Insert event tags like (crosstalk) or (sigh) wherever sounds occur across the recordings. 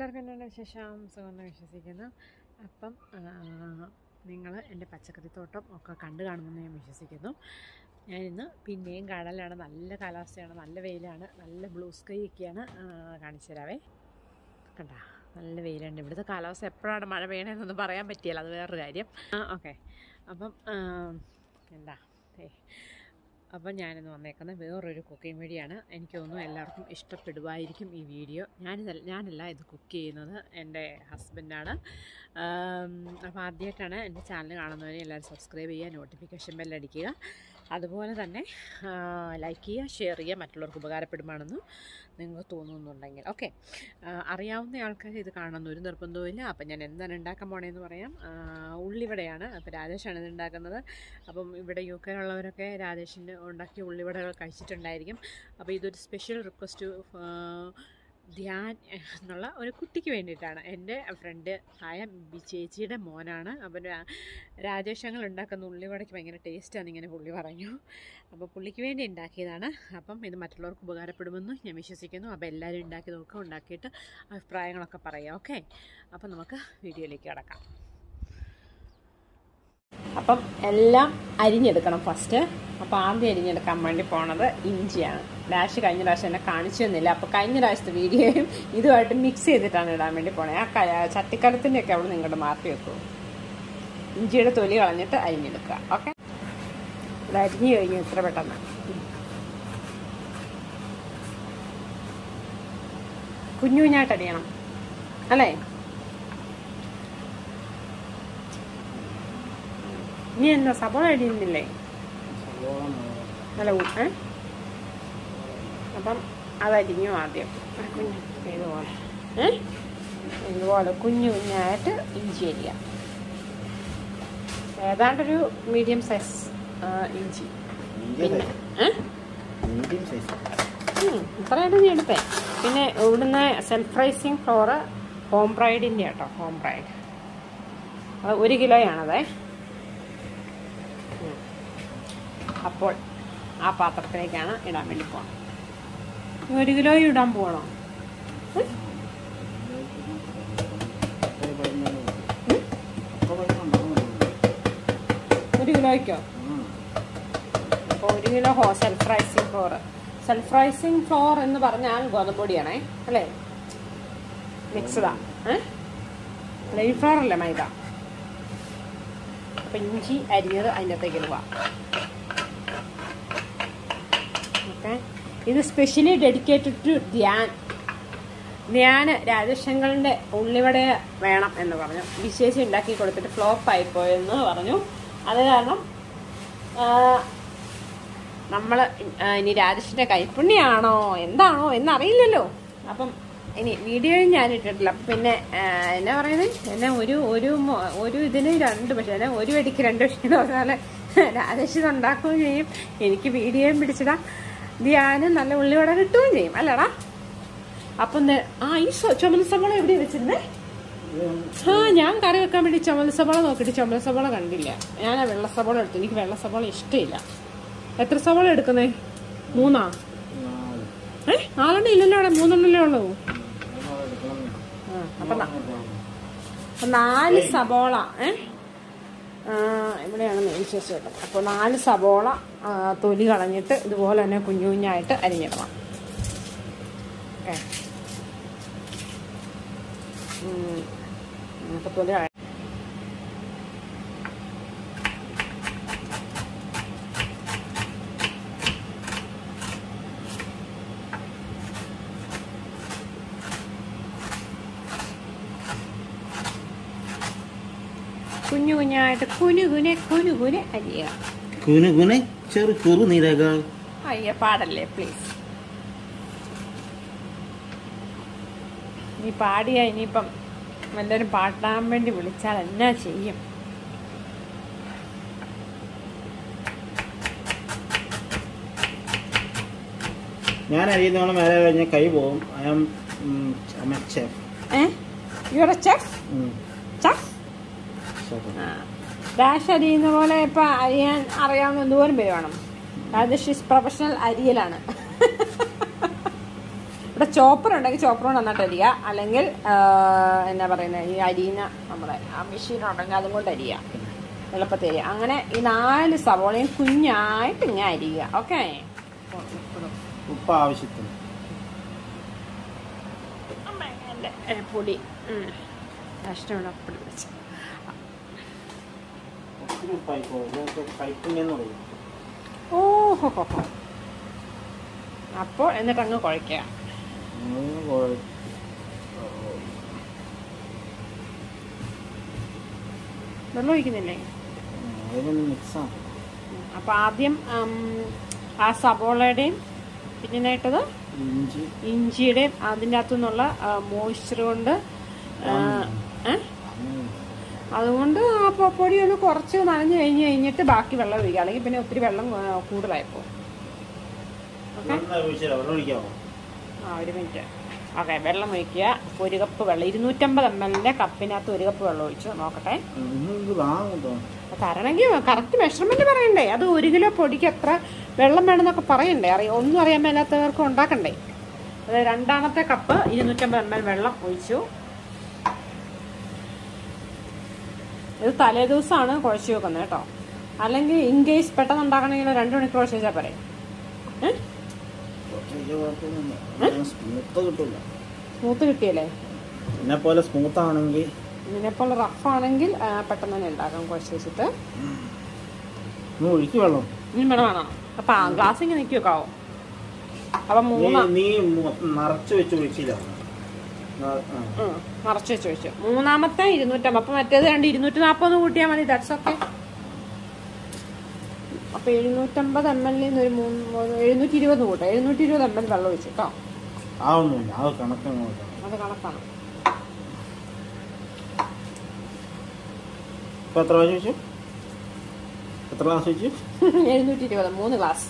എല്ലാവർക്കും എന്റെ വിശേഷം. സുഖമെന്ന് വിശ്വസിക്കുന്നു. അപ്പം നിങ്ങൾ എന്റെ പച്ചക്കറിത്തോട്ടം ഒക്കെ കണ്ടു കാണുമെന്ന് ഞാൻ വിശ്വസിക്കുന്നു. ഞാനിന്ന് പിന്നെയും കടലാണ് നല്ല കാലാവസ്ഥയാണ്. നല്ല വെയിലാണ്. നല്ല ബ്ലൂ സ്കൈ ഒക്കെയാണ് കാണിച്ചു തരാവേ. കണ്ട? നല്ല വെയിലുണ്ട്. ഇവിടുത്തെ കാലാവസ്ഥ എപ്പോഴാണ് മഴ പെയ്യണമെന്നൊന്നും പറയാൻ പറ്റിയല്ല. അത് വേറൊരു കാര്യം. ഓക്കെ. അപ്പം എന്താ? ഏ അപ്പം ഞാനിന്ന് വന്നേക്കുന്നത് വേറൊരു കുക്കിംഗ് വീഡിയോ ആണ്. എനിക്ക് തോന്നുന്നു എല്ലാവർക്കും ഇഷ്ടപ്പെടുമായിരിക്കും ഈ വീഡിയോ ഞാനിതല്ല ഞാനല്ല ഇത് കുക്ക് ചെയ്യുന്നത്. എന്റെ ഹസ്ബൻഡാണ് അപ്പോൾ ആദ്യമായിട്ടാണ് എന്റെ ചാനൽ കാണുന്നവരെ എല്ലാവരും സബ്സ്ക്രൈബ് ചെയ്യുക നോട്ടിഫിക്കേഷൻ ബെല്ലടിക്കുക അതുപോലെ തന്നെ ലൈക്ക് ചെയ്യുക ഷെയർ ചെയ്യുക മറ്റുള്ളവർക്ക് ഉപകാരപ്പെടുമാണെന്ന് നിങ്ങൾക്ക് തോന്നുന്നുണ്ടെങ്കിൽ. ഓക്കെ അറിയാവുന്ന ആൾക്കാർ ഇത് കാണുന്ന ഒരു നിർബന്ധവുമില്ല. അപ്പം ഞാൻ എന്താണ് ഉണ്ടാക്കാൻ പോണേന്ന് പറയാം. ഉള്ളിവടയാണ്. അപ്പോൾ രാജേഷാണ് ഇത് ഉണ്ടാക്കുന്നത്. അപ്പം ഇവിടെ യു കെയിലുള്ളവരൊക്കെ രാജേഷിന്റെ ഉണ്ടാക്കിയ ഉള്ളിവടകൾ കഴിച്ചിട്ടുണ്ടായിരിക്കും. അപ്പോൾ ഇതൊരു സ്പെഷ്യൽ റിക്വസ്റ്റ് ധ്യാൻ എന്നുള്ള ഒരു കുട്ടിക്ക് വേണ്ടിയിട്ടാണ്. എന്റെ ഫ്രണ്ട് ആയ ചേച്ചിയുടെ മോനാണ്. അപ്പം രാജേഷങ്ങൾ ഉണ്ടാക്കുന്ന ഉള്ളിവടയ്ക്ക് ഭയങ്കര ടേസ്റ്റാണ് ഇങ്ങനെ പുള്ളി പറഞ്ഞു. അപ്പോൾ പുള്ളിക്ക് വേണ്ടി ഉണ്ടാക്കിയതാണ്. അപ്പം ഇത് മറ്റുള്ളവർക്ക് ഉപകാരപ്പെടുമെന്ന് ഞാൻ വിശ്വസിക്കുന്നു. അപ്പോൾ എല്ലാവരും ഉണ്ടാക്കി നോക്കുക ഉണ്ടാക്കിയിട്ട് അഭിപ്രായങ്ങളൊക്കെ പറയാം. ഓക്കെ അപ്പം നമുക്ക് വീഡിയോയിലേക്ക് കിടക്കാം. അപ്പം എല്ലാം അരിഞ്ഞെടുക്കണം ഫസ്റ്റ് അപ്പോൾ ആദ്യം അരിഞ്ഞെടുക്കാൻ വേണ്ടി പോണത് ഇഞ്ചിയാണ്. ഡാഷ് കഴിഞ്ഞ പ്രാവശ്യം എന്നെ കാണിച്ചു തന്നില്ല. അപ്പോൾ കഴിഞ്ഞ പ്രാവശ്യത്തെ വീഡിയോയും ഇതുമായിട്ട് മിക്സ് ചെയ്തിട്ടാണ് ഇടാൻ വേണ്ടി പോണേ. ആ ക ഒക്കെ അവിടെ നിങ്ങളുടെ മാറ്റി വെക്കൂ. ഇഞ്ചിയുടെ തൊലി കളഞ്ഞിട്ട് അരിഞ്ഞെടുക്കുക. ഓക്കെ ഇത് അരിഞ്ഞു കഴിഞ്ഞു ഇത്ര പെട്ടെന്ന്? കുഞ്ഞു കുഞ്ഞായിട്ട് അടിയണം അല്ലേ? നീ എന്താ സബോള അടിയുന്നില്ലേ നല്ല ഏ? അപ്പം അതരിഞ്ഞു ആദ്യം. കുഞ്ഞ് ഇതുപോലെ ഏ? ഇതുപോലെ കുഞ്ഞു കുഞ്ഞായിട്ട് ഇഞ്ചി അരിയാം. ഏതാണ്ടൊരു മീഡിയം സൈസ് ഇഞ്ചി. ഇത്രയായിട്ട് നീ എടുത്തേ. പിന്നെ ഇവിടുന്ന് സെൽഫ് റൈസിങ് ഫ്ലോറ് ഹോം ബ്രൈഡിന്റെ കേട്ടോ ഹോം ബ്രൈഡ് അത് ഒരു കിലോയാണതേ. അപ്പോൾ ആ പാത്രത്തിലേക്കാണ് ഇടാൻ വേണ്ടി പോകണം ഒരു കിലോ ഇടാൻ പോകണോ ഒരു കിലോയ്ക്കോ? അപ്പോൾ ഒരു കിലോ ഹോ self rising flour self rising flour എന്ന് പറഞ്ഞാൽ ഗോതമ്പൊടിയാണേ അല്ലേ? മിക്സ്ഡാ ഏ? പ്ലെയിൻ ഫ്ലോർ അല്ലേ മൈദ? അപ്പം ഇഞ്ചി അരിഞ്ഞത് അതിന്റെ അകത്തേക്ക് ഇടുക ഓക്കെ ഇത് specially dedicated to Dhyan Dhyan രാജശങ്കറിന്റെ ഉള്ളിവട വേണം എന്ന് പറഞ്ഞു. വിശേഷം ഉണ്ടാക്കി കൊടുത്തിട്ട് ഫ്ലോപ്പായി ആയിപ്പോയെന്ന് പറഞ്ഞു. അത് കാരണം നമ്മൾ ഇനി രാജേഷിന്റെ കൈപ്പുണ്യാണോ? എന്താണോ എന്നറിയില്ലല്ലോ. അപ്പം ഇനി വീഡിയോയും ഞാൻ ഇട്ടിട്ടില്ല. പിന്നെ എന്നാ പറയുന്നത് എന്നെ ഒരു ഒരു ഒരു ഇതിന് രണ്ട് പക്ഷേ എന്നെ ഒരു വെടിക്ക് രണ്ട് പക്ഷേ എന്ന് പറഞ്ഞാൽ (laughs) രാജേഷ് ഉണ്ടാക്കുകയും ചെയ്യും. എനിക്ക് വീഡിയോയും പിടിച്ചിടാം. ധ്യാനം നല്ല ഉള്ളിവട കിട്ടുകയും ചെയ്യും. അല്ലടാ. അപ്പം ആ ഈ ചുമന്ന സവള എവിടെ വെച്ചിരുന്നേ? ആ ഞാൻ കറി വെക്കാൻ വേണ്ടി ചുമന്ന സവള നോക്കിയിട്ട് ചുമന്ന സവള കണ്ടില്ല. ഞാൻ ആ വെള്ള സവള എടുത്തു. എനിക്ക് വെള്ള സവള ഇഷ്ടമില്ല. എത്ര സവള എടുക്കുന്നേ? മൂന്നാ? ഏ? നാലെണ്ണം ഇല്ലല്ലോ അവിടെ. മൂന്നെണ്ണല്ലേ ഉള്ളൂ. ആ, അപ്പൊ നാല് സബോള ഏ? ഇവിടെയാണ് ചേച്ചി കേട്ടോ അപ്പോൾ നാല് സബോള തൊലി കളഞ്ഞിട്ട് ഇതുപോലെ തന്നെ കുഞ്ഞു കുഞ്ഞായിട്ട് അരിഞ്ഞിടണം. ഓക്കെ. അപ്പോൾ തൊലി കുഞ്ഞു കുഞ്ഞായിട്ട് കുനു കുനെ കുനു കുനെ അരിയുക. കുനു കുനെ ചെറു കുറു നിരകൾ അയ്യ പാടല്ലേ പ്ലീസ് നീ പാടിയ ഇനിയിപ്പം വല്ലവരും പാട്ടാൻ വേണ്ടി വിളിച്ചാൽ എന്നാ ചെയ്യും? ഞാൻ അറിയുന്നോളം മേലെ കഴിഞ്ഞ കൈ പോകും. I am I am a chef ഏ? ആർ എ ചെഫ് ഡാഷ് അരിയുന്ന പോലെ ഇപ്പൊ അരിയാൻ അറിയാവുന്ന എന്തോരം പേര് വേണം. അതായത് ഷീസ് പ്രൊഫഷണൽ അരിയലാണ്. ഇവിടെ ചോപ്പർ ഉണ്ടെങ്കിൽ ചോപ്പർ കൊണ്ട് നന്നായിട്ട് അരിയുക അല്ലെങ്കിൽ എന്നാ പറയുന്നത് ഈ അരിയുന്ന നമ്മുടെ ആ മെഷീൻ ഉണ്ടെങ്കിൽ അതും കൊണ്ട് അരിയുക എളുപ്പത്തിൽ അരിയുക അങ്ങനെ ഈ നാല് സവോളയും കുഞ്ഞായിട്ട് ഇങ്ങനെ അരിയുക. ഓക്കെ? ഉപ്പ് ആവശ്യത്തിന്. പൊടി നഷ്ടമാണ് പൊടി വെച്ച്. (laughs) എന്ന് പറയും ഓഹോ അപ്പോൾ എന്നിട്ട് അങ്ങ് കുഴയ്ക്കുക വെള്ളം ഒഴിക്കുന്നില്ലേ അപ്പോൾ ആദ്യം ആ സബോളയുടെയും പിന്നെ ഇഞ്ചി ഇഞ്ചിയുടെയും അതിന്റെ അകത്തുനിന്നുള്ള മോയ്സ്ചർ കൊണ്ട് ആ, ഏ? ഉം. അതുകൊണ്ട് ആ പൊടി ഒന്ന് കുറച്ച് നനഞ്ഞു കഴിഞ്ഞ് കഴിഞ്ഞിട്ട് ബാക്കി വെള്ളം ഒഴിക്കുക. അല്ലെങ്കിൽ പിന്നെ ഒത്തിരി വെള്ളം ആ, കൂടുതലായിപ്പോ ഓക്കെ? ആ ഒരു മിനിറ്റ്. ഓക്കെ വെള്ളം ഒഴിക്കുക. ഒരു കപ്പ് വെള്ളം ഇരുന്നൂറ്റമ്പത് എം എല്ലിന്റെ കപ്പിനകത്ത് ഒരു കപ്പ് വെള്ളം ഒഴിച്ചു നോക്കട്ടെ. തരണമെങ്കിൽ കറക്റ്റ് മെഷർമെന്റ് പറയണ്ടേ? അത് ഒരു കിലോ പൊടിക്ക് എത്ര വെള്ളം വേണമെന്നൊക്കെ പറയണ്ടേ? അറിയാം ഒന്നും അറിയാൻ മേലാത്തവർക്ക് ഉണ്ടാക്കണ്ടേ? അത് രണ്ടാമത്തെ കപ്പ് ഇരുന്നൂറ്റമ്പത് എം എൽ വെള്ളം ഒഴിച്ചു. ഇത് തലേ ദിവസമാണ് കുഴച്ച് വെക്കുന്നത് കേട്ടോ. അല്ലെങ്കിൽ ഇൻ കേസ് പെട്ടെന്ന് ഉണ്ടാക്കണമെങ്കിൽ രണ്ട് മണിക്കൂർ കുഴച്ച് വെച്ചാൽ പറയും സ്മൂത്ത് കിട്ടിയല്ലേ? പോലെ സ്മൂത്ത് ആണെങ്കിൽ ഇതിനെപ്പോൾ റഫ് ആണെങ്കിൽ പെട്ടെന്ന് തന്നെ ഉണ്ടാക്കാം കുഴച്ച് വെച്ചിട്ട്. ഒഴുക്കി വെള്ളം. ഇനി വേണം വേണം. അപ്പൊ ഗ്ലാസ് ഇങ്ങനെ നിൽക്കി വെക്കാവോ അപ്പൊ മൂന്ന് നീ നിറച്ച് വെച്ച് ഒഴിച്ചില്ല. മറച്ചു വെച്ച് വെച്ചു. മൂന്നാമത്തെ ഇരുന്നൂറ്റമ്പത്. അപ്പൊ മറ്റേത് രണ്ട് ഇരുന്നൂറ്റി നാപ്പത് കൂട്ടിയാൽ മതി ദാറ്റ്സ് ഓക്കെ അപ്പൊ എഴുന്നൂറ്റമ്പത് എം എൽ നിന്ന് ഒരു മൂന്ന് എഴുന്നൂറ്റി ഇരുപത് കൂട്ടാം. എഴുന്നൂറ്റി ഇരുപത് എം എൽ വെള്ളം ഒഴിച്ചു കേട്ടോ അത് കണക്കാണ്. ഇപ്പൊ എത്ര പ്രാവശ്യം വെച്ചു എത്ര ഗ്ലാസ് വെച്ചു (laughs) എഴുന്നൂറ്റി ഇരുപത് മൂന്ന് ഗ്ലാസ്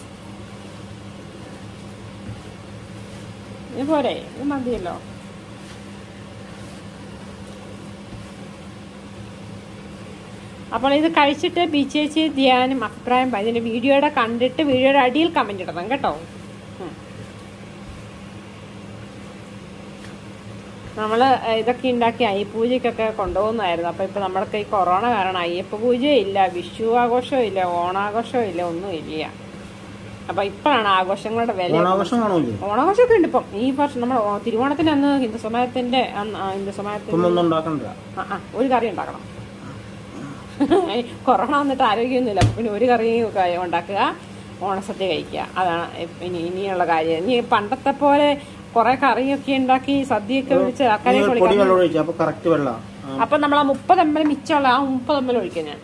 പോരെ. മതിയല്ലോ. അപ്പോൾ ഇത് കഴിച്ചിട്ട് ബി ചേച്ചി ധ്യാനം അഭിപ്രായം ഇതിന്റെ വീഡിയോയുടെ കണ്ടിട്ട് വീഡിയോയുടെ അടിയിൽ കമന്റ് ഇടണം കേട്ടോ. നമ്മൾ ഇതൊക്കെ ഉണ്ടാക്കി അയ്യപ്പൂജയ്ക്കൊക്കെ കൊണ്ടുപോകുന്നതായിരുന്നു. അപ്പോൾ ഇപ്പോൾ നമ്മൾക്ക് ഈ കൊറോണ കാരണം അയ്യപ്പ പൂജയില്ല വിഷു ആഘോഷവും ഇല്ല ഓണാഘോഷവും ഇല്ല ഒന്നും ഇല്ല. അപ്പോൾ ഇപ്പോഴാണ് ആഘോഷങ്ങളുടെ വില. ഓണാഘോഷമൊക്കെ ഉണ്ട് ഇപ്പം. ഈ വർഷം നമ്മൾ തിരുവോണത്തിന് അന്ന് ഹിന്ദു സമയത്തിന്റെ ഹിന്ദു ആ ഒരു കറി ഉണ്ടാക്കണം. (laughs) കൊറോണ വന്നിട്ട് ആരോഗ്യമൊന്നുമില്ല. അപ്പൊ പിന്നെ ഒരു കറിയും ഉണ്ടാക്കുക. ഓണസദ്യ കഴിക്കുക. അതാണ് ഇനി ഇനിയുള്ള കാര്യം. ഇനി പണ്ടത്തെ പോലെ കുറെ കറിയൊക്കെ ഉണ്ടാക്കി സദ്യയൊക്കെ ഒഴിച്ച് ആൾക്കാരെ അപ്പൊ നമ്മൾ ആ. മുപ്പത് എം എൽ മിച്ചമുള്ള ആ മുപ്പത് എം എൽ ഒഴിക്കും ഞാൻ.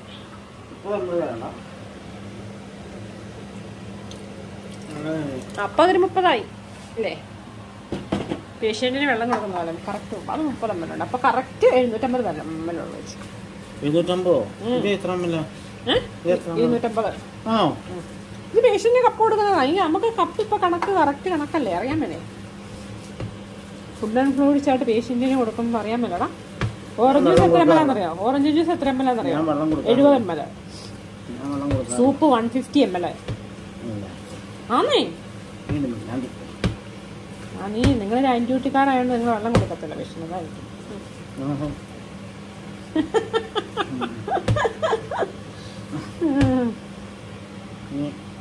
അപ്പൊ അതൊരു മുപ്പതായി. അല്ലേ? പേഷ്യന്റിന് വെള്ളം കൊടുക്കുന്ന പോലെ. കറക്റ്റ് അത് മുപ്പത് എം എൽ ഉണ്ട്. അപ്പൊ കറക്റ്റ് എഴുന്നൂറ്റമ്പത് എം എൽ ഉള്ളു വെച്ചു. എഴുന്നൂറ്റമ്പതോ ഇത് എത്ര മില്ല ഏഹ് ഇത് എത്ര ഇരുന്നൂറ്റമ്പത്. ആണോ ഇത് പേഷ്യന്റിന് കപ്പ് കൊടുക്കുന്നതാ. ഈ നമുക്ക് കപ്പ് ഇപ്പൊ കണക്ക് കറക്റ്റ് കണക്കല്ലേ? അറിയാൻ മേലേ. ഫുഡ് ആൻഡ് ഫ്ലൂയിഡ്സ് ആയിട്ട് പേഷ്യന്റിന് കൊടുക്കുമ്പോൾ അറിയാൻ മേലടാ. ഓറഞ്ച് ജ്യൂസ് എത്ര എം എൽ ആണെന്നറിയോ ഓറഞ്ച് ജ്യൂസ് എത്ര എം എൽ ആണെന്നറിയോ എഴുപത് M L soup one fifty M L ആന്നേ. ആ നീ നിങ്ങൾ ഡ്യൂട്ടിക്കാരായതുകൊണ്ട് നിങ്ങൾ വെള്ളം കൊടുക്കത്തില്ല. ഉം. (laughs)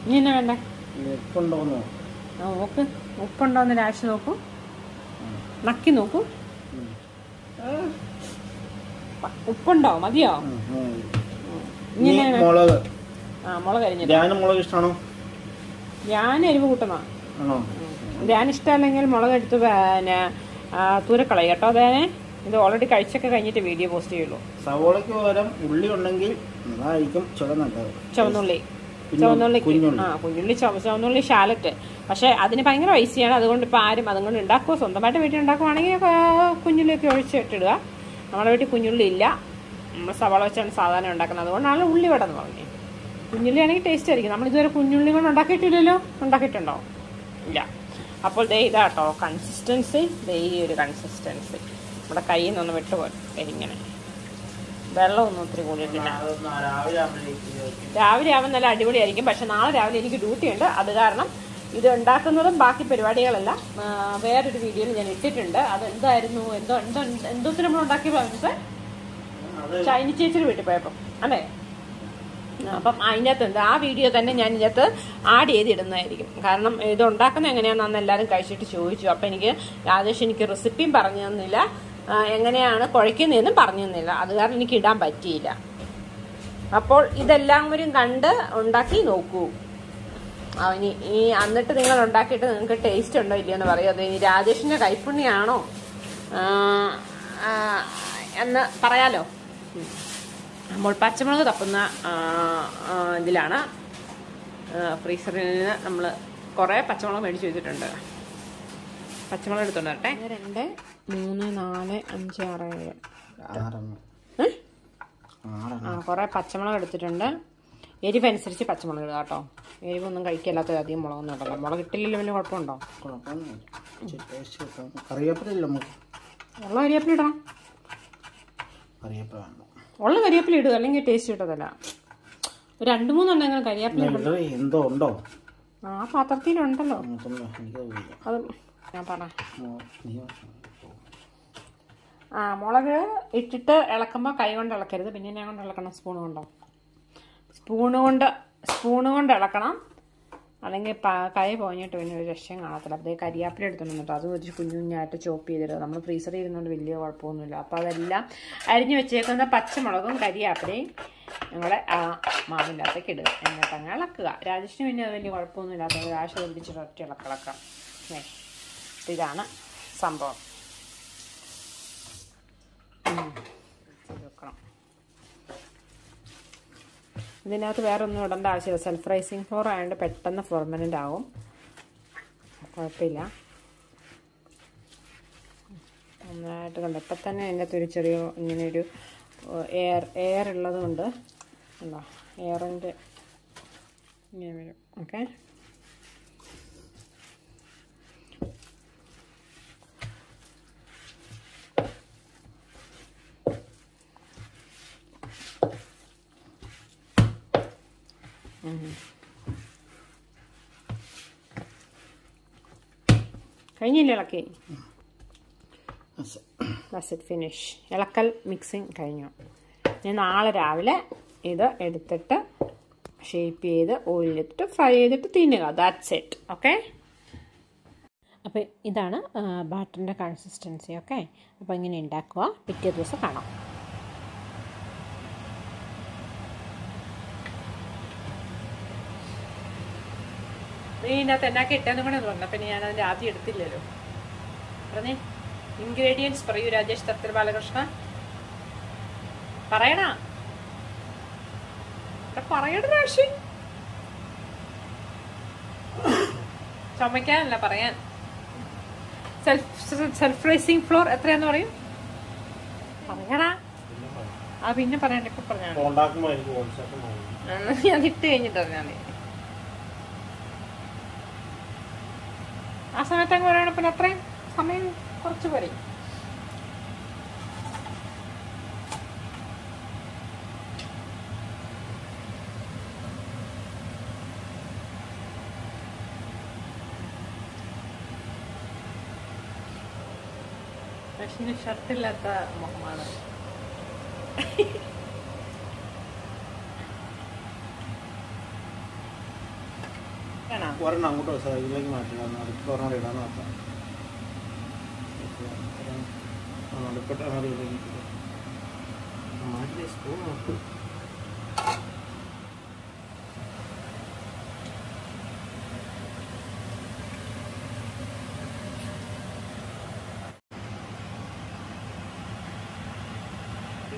നീ എന്നാ വേണ്ട? ഉപ്പുണ്ടോന്നോ? ആ നോക്ക്. ഉപ്പുണ്ടോ എന്ന് രാശി നോക്കൂ. നക്കി നോക്കൂ. ഉപ്പുണ്ടോ? മതിയോ? മുളക്. ആ മുളക് അരിഞ്ഞു മുളക് ഇഷ്ടമാണോ ഞാൻ എരിവ് കൂട്ടണോ ധ്യാൻ ഇഷ്ടമല്ലെങ്കിൽ മുളക് എടുത്ത് പിന്നെ തൂരക്കളയും കേട്ടോ അതേനെ ഇത് ഓൾറെഡി കഴിച്ചൊക്കെ കഴിഞ്ഞിട്ട് വീഡിയോ പോസ്റ്റ് ചെയ്യുള്ളൂ. സവോളയ്ക്ക് പകരം ഉള്ളി ഉണ്ടെങ്കിൽ അതായിരിക്കും ചുവ നല്ലത് ചുവന്നുള്ളി. ചുവന്നുള്ളി. ആ കുഞ്ഞുള്ളി ചുവ ചുവന്നുള്ളി ഷാലറ്റ് പക്ഷേ അതിന് ഭയങ്കര പൈസയാണ് അതുകൊണ്ട് ഇപ്പോൾ ആരും അതുകൊണ്ട് ഉണ്ടാക്കുമോ സ്വന്തമായിട്ട് വീട്ടിൽ ഉണ്ടാക്കുവാണെങ്കിൽ കുഞ്ഞുള്ളിയൊക്കെ ഒഴിച്ചിട്ടിടുക. നമ്മുടെ വീട്ടിൽ കുഞ്ഞുള്ളി ഇല്ല. നമ്മൾ സവാള വെച്ചാണ് സാധാരണ ഉണ്ടാക്കുന്നത്. അതുകൊണ്ടാണ് ഉള്ളി വട എന്ന് പറഞ്ഞത്. കുഞ്ഞുള്ളി ആണെങ്കിൽ ടേസ്റ്റ് ആയിരിക്കും. നമ്മൾ ഇതുവരെ കുഞ്ഞുള്ളി കൊണ്ട് ഉണ്ടാക്കിയിട്ടില്ലല്ലോ. ഉണ്ടാക്കിയിട്ടുണ്ടോ? ഇല്ല. അപ്പോൾ ദേ ഇതാട്ടോ കൺസിസ്റ്റൻസി ദേ ഈ ഒരു കൺസിസ്റ്റൻസി നമ്മുടെ കയ്യിൽ നിന്നൊന്ന് വിട്ടു ഇങ്ങനെ. വെള്ളമൊന്നും ഒത്തിരി കൂടിയിട്ടില്ല. രാവിലെ ആവുമ്പോൾ നല്ല അടിപൊളിയായിരിക്കും. പക്ഷെ നാളെ രാവിലെ എനിക്ക് ഡ്യൂട്ടി ഉണ്ട്. അത് കാരണം ഇത് ഉണ്ടാക്കുന്നതും ബാക്കി പരിപാടികളല്ല വേറൊരു വീഡിയോയിൽ ഞാൻ ഇട്ടിട്ടുണ്ട്. അത് എന്തായിരുന്നു എന്തോ എന്തോ എന്തോത്തിന് നമ്മൾ ഉണ്ടാക്കി പറഞ്ഞത് ചൈനി ചേച്ചിയുടെ വീട്ടിൽ പോയപ്പം. അല്ലേ? അപ്പം അതിനകത്ത് എന്താ ആ വീഡിയോ തന്നെ ഞാൻ ഇതിനകത്ത് ആഡ് ചെയ്തിടുന്നതായിരിക്കും. കാരണം ഇത് ഉണ്ടാക്കുന്നത് എങ്ങനെയാണെന്ന് എല്ലാവരും കഴിച്ചിട്ട് ചോദിച്ചു. അപ്പം എനിക്ക് രാജേഷ് എനിക്ക് റെസിപ്പിയും പറഞ്ഞു തന്നില്ല. എങ്ങനെയാണ് കുഴയ്ക്കുന്നതെന്നും പറഞ്ഞു തന്നില്ല. അത് കാരണം എനിക്ക് ഇടാൻ പറ്റിയില്ല. അപ്പോൾ ഇതെല്ലാം കൂടി കണ്ട് ഉണ്ടാക്കി നോക്കൂ. ഇനി ഈ എന്നിട്ട് നിങ്ങൾ ഉണ്ടാക്കിയിട്ട് നിങ്ങൾക്ക് ടേസ്റ്റ് ഉണ്ടോ ഇല്ലയോ എന്ന് പറയും. അത് ഇനി രാജേഷിന്റെ കൈപ്പുണ്യാണോ? എന്ന് പറയാലോ. നമ്മൾ പച്ചമുളക് തപ്പുന്ന ഇതിലാണ്. ഫ്രീസറിൽ നിന്ന് നമ്മൾ കുറേ പച്ചമുളക് മേടിച്ച് വെച്ചിട്ടുണ്ട്. പച്ചമുളക് എടുത്തോണ്ട് വരട്ടെ. രണ്ട്. മൂന്ന് നാല് അഞ്ച് ആറ് ഏഴ്? ആ കുറേ പച്ചമുളക് എടുത്തിട്ടുണ്ട്. എരിവനുസരിച്ച് പച്ചമുളക് ഇടുക കേട്ടോ. എരിവൊന്നും കഴിക്കില്ലാത്ത അധികം മുളകൊന്നും ഇടല്ലോ മുളക് ഇട്ടില്ലല്ലോ വലിയ കുഴപ്പമുണ്ടോ? കറിവേപ്പില ഉള്ള ഇടണം കറിവേപ്പില വേണ്ട. ഉള്ള കരിവേപ്പില ഇടുക. അല്ലെങ്കിൽ ടേസ്റ്റ് കിട്ടത്തില്ല. ഒരു രണ്ട് മൂന്നെണ്ണം കറിവേപ്പില ഇടണം? എന്തോ ഉണ്ടോ? ആ പാത്രത്തിലുണ്ടല്ലോ. അത് ഞാൻ പറ. ആ മുളക് ഇട്ടിട്ട് ഇളക്കുമ്പോൾ കൈ കൊണ്ട് ഇളക്കരുത്. പിന്നെ ഞാൻ കൊണ്ട് ഇളക്കണം സ്പൂൺ കൊണ്ടോ? സ്പൂണ് കൊണ്ട് സ്പൂൺ കൊണ്ട് ഇളക്കണം. അല്ലെങ്കിൽ കൈ പോഞ്ഞിട്ട് പിന്നെ ഒരു രക്ഷയും കാണത്തില്ല. അപ്പോൾ കരിയാപ്പില എടുത്തോണ്ട് വന്നിട്ട് അത് വെച്ച് കുഞ്ഞു കുഞ്ഞായിട്ട് ചോപ്പ് ചെയ്തിട്ട് നമ്മൾ ഫ്രീസറിൽ ഇരുന്നുകൊണ്ട് വലിയ കുഴപ്പമൊന്നുമില്ല. അപ്പോൾ അതെല്ലാം അരിഞ്ഞു വെച്ചേക്കുന്ന പച്ചമുളകും കരിയാപ്പിലയും ഞങ്ങളുടെ ആ മാവിനകത്തേക്ക് ഇടുക. എന്നിട്ട് അങ്ങ് ഇളക്കുക. രാജേഷിന് പിന്നെ അത് വലിയ കുഴപ്പമൊന്നുമില്ലാത്ത രാശ പിടിച്ചിട്ട് ഒറ്റ ഇളക്കിളക്കാം ഇതാണ് സംഭവം. ഇതിനകത്ത് വേറെ ഒന്നും ഇടേണ്ട ആവശ്യമില്ല. സെൽഫ് റൈസിങ് ഫ്ലോർ ആയതുകൊണ്ട് പെട്ടെന്ന് പെർമനന്റ് ആവും. കുഴപ്പമില്ല. നന്നായിട്ട് കണ്ടു? ഇപ്പം തന്നെ അതിന്റെ ഒരു ചെറിയ ഇങ്ങനെയൊരു എയർ എയർ ഉള്ളതുകൊണ്ട് ഉണ്ടോ എയറിന്റെ ഇങ്ങനെ വരും. ഓക്കെ കഴിഞ്ഞില്ല ഇളക്കി? ഇറ്റ് ഫിനിഷ് ഇളക്കൽ മിക്സിങ് കഴിഞ്ഞു. ഞാൻ നാളെ രാവിലെ ഇത് എടുത്തിട്ട് ഷേപ്പ് ചെയ്ത് ഓയിലിട്ടിട്ട് ഫ്രൈ ചെയ്തിട്ട് തിന്നുക. ദാറ്റ്സ് ഇറ്റ് ഓക്കെ അപ്പോൾ ഇതാണ് ബാറ്ററിന്റെ കൺസിസ്റ്റൻസി ഓക്കെ അപ്പോൾ ഇങ്ങനെ ഉണ്ടാക്കുക. പിറ്റേ ദിവസം കാണാം. നീ ഇതിനകത്ത് എന്നാ ഇട്ടെന്നും കൂടെ പറഞ്ഞു. പിന്നെ ഞാൻ അതിന്റെ ആദ്യം എടുത്തില്ലല്ലോ. പറഞ്ഞേ. ഇൻഗ്രീഡിയൻസ് പറയൂ രാജേഷ് തത്തിൽ ബാലകൃഷ്ണ. പറയണ. പറയണ രാശി. ചുമക്കാനല്ല പറയാൻ. സെൽഫ് സെൽഫ് റൈസിങ് ഫ്ലോർ എത്രയാന്ന് പറയും? പറയണ. ആ പിന്നെ പറയണ്ട ഇപ്പൊ പറഞ്ഞാണ് ഞാൻ ഇട്ട് കഴിഞ്ഞിട്ട് ഞാൻ മതി. ആ സമയത്ത് അങ്ങ് പറയണ പിന്നെ അത്രയും സമയം കുറച്ച് പക്ഷേ ഷർട്ടില്ലാത്ത മുഖമാണ്. ഒരെണ്ണം അങ്ങോട്ട് സൈഡിലേക്ക് മാറ്റണം അടുത്ത ഒരെണ്ണം ഇടാൻ നോക്കാം നടുക്കട്ടെ മാറ്റി. സ്പൂൺ നോക്കും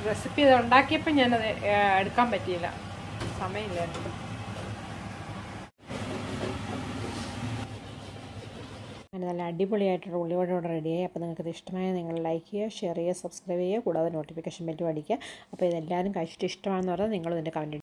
റെസിപ്പി ഇത് ഉണ്ടാക്കിയപ്പോൾ ഞാനത് എടുക്കാൻ പറ്റിയില്ല. സമയമില്ലായിരുന്നു അങ്ങനെ നല്ല അടിപൊളിയായിട്ടുള്ള ഉള്ളിവട റെഡിയായി അപ്പോൾ നിങ്ങൾക്കത് ഇഷ്ടമായ നിങ്ങൾ ലൈക്ക് ചെയ്യുക ഷെയർ ചെയ്യുക സബ്സ്ക്രൈബ് ചെയ്യുക കൂടാതെ നോട്ടിഫിക്കേഷൻ ബെല്ലും അടിക്കുക. അപ്പോൾ ഇതെല്ലാവരും കഴിച്ചിട്ട് ഇഷ്ടമാണെന്ന് പറഞ്ഞാൽ നിങ്ങളിതിന്റെ കമന്റ്